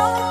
don't